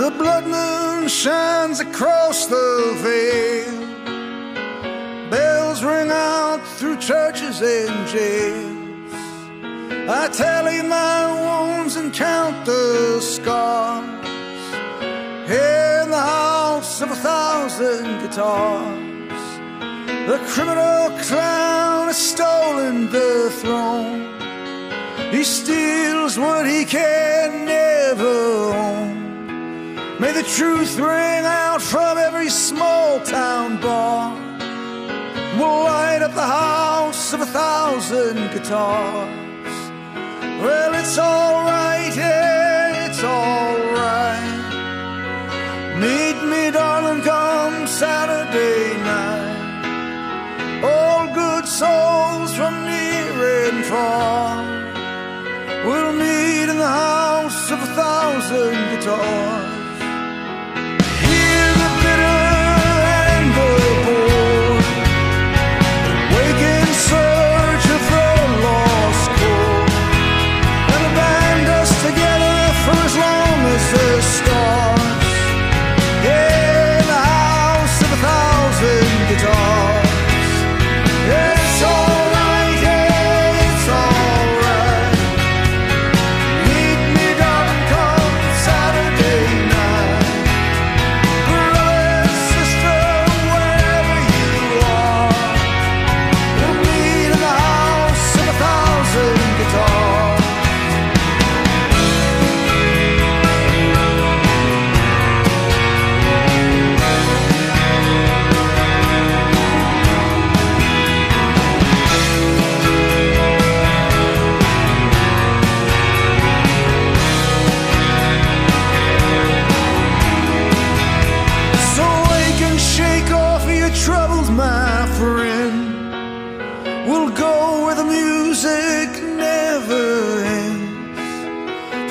The blood moon shines across the veil. Bells ring out through churches and jails. I tally my wounds and count the scars. Here in the house of a thousand guitars, the criminal clown has stolen the throne. He steals what he can. May the truth ring out from every small town bar. We'll light up the house of a thousand guitars. Well, it's alright, yeah, it's alright. Meet me, darling, come Saturday night. All good souls from near and far. We'll meet in the house of a thousand guitars.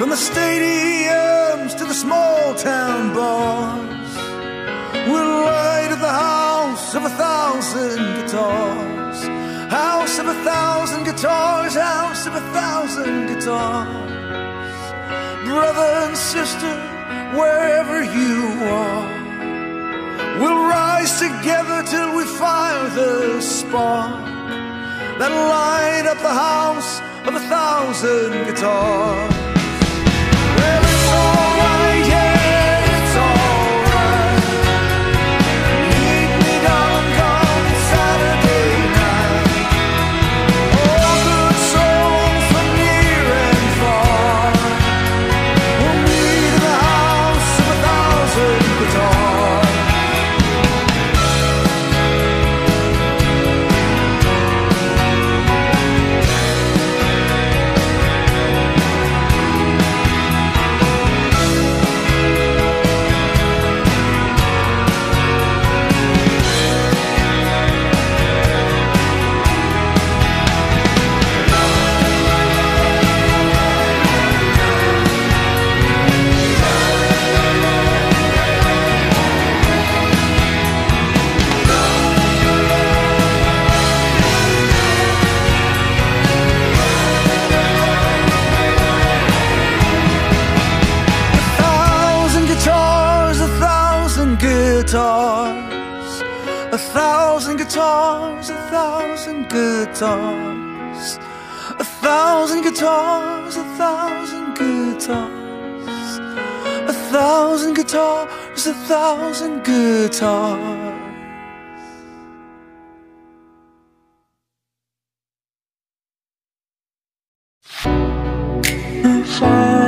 From the stadiums to the small town bars. We'll light up the house of a thousand guitars. House of a thousand guitars, house of a thousand guitars. Brother and sister, wherever you are. We'll rise together till we fire the spark that'll light up the house of a thousand guitars. Guitars, a thousand guitars, a thousand guitars, a thousand guitars, a thousand guitars, a thousand guitars, a thousand guitars. fire